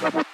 Bye.